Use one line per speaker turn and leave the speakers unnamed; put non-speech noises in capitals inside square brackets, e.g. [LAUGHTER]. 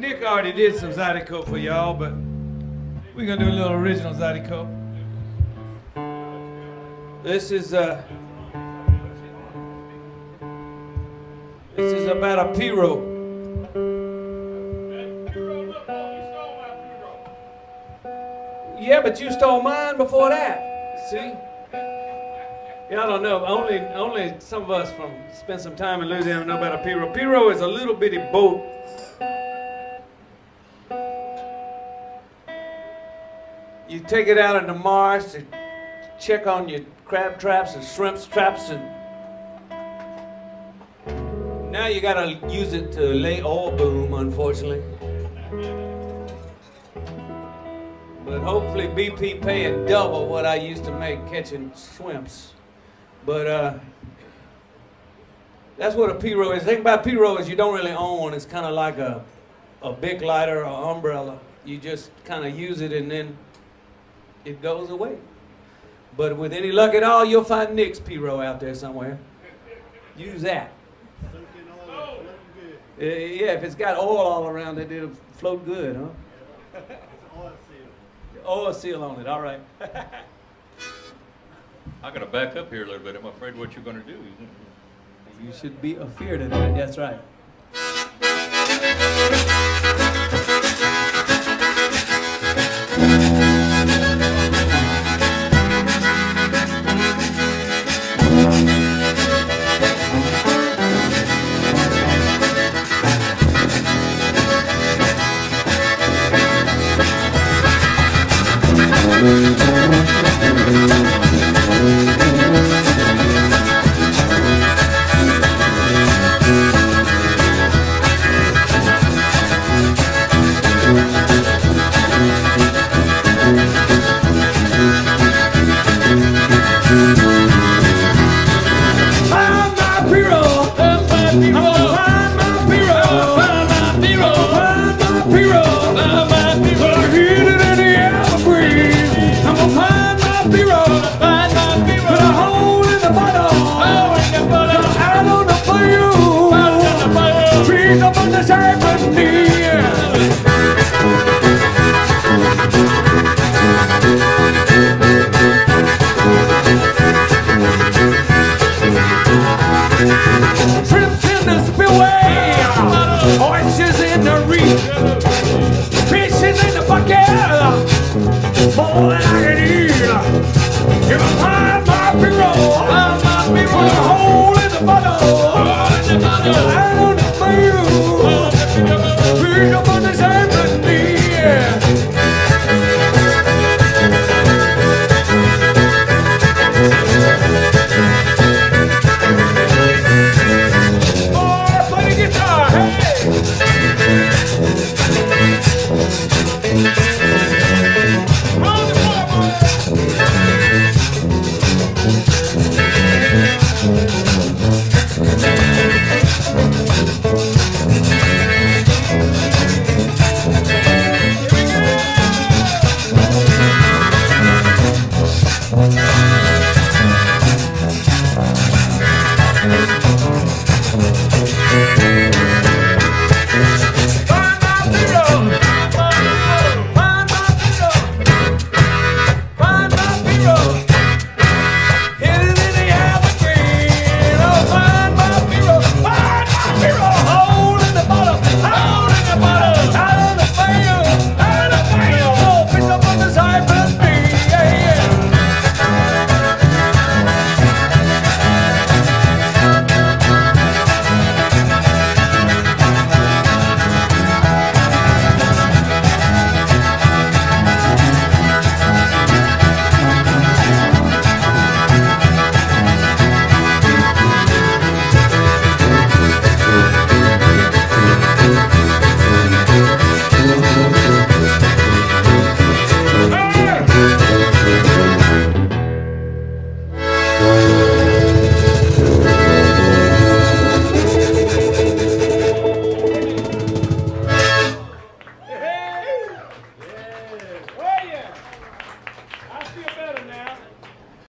Nick already did some Zydeco for y'all, but we're gonna do a little original Zydeco. This is uh, this is about a pirogue. Yeah, but you stole mine before that. See? Yeah, I don't know. Only, only some of us from spend some time in Louisiana know about a pirogue. pirogue is a little bitty boat. You take it out in the marsh to check on your crab traps and shrimp traps, and now you gotta use it to lay oil boom, unfortunately. But hopefully BP paying double what I used to make catching shrimps. But uh, that's what a pirogue is. The thing about pirogue is you don't really own one. It's kind of like a, a big lighter or umbrella. You just kind of use it and then it goes away. But with any luck at all, you'll find Nick's pirogue out there somewhere. Use that. Uh, yeah, if it's got oil all around it, it'll float good, huh? It's oil seal on it, all right. [LAUGHS]
I gotta back up here a little bit. I'm afraid what you're gonna do.
You should be afeared of that, that's right.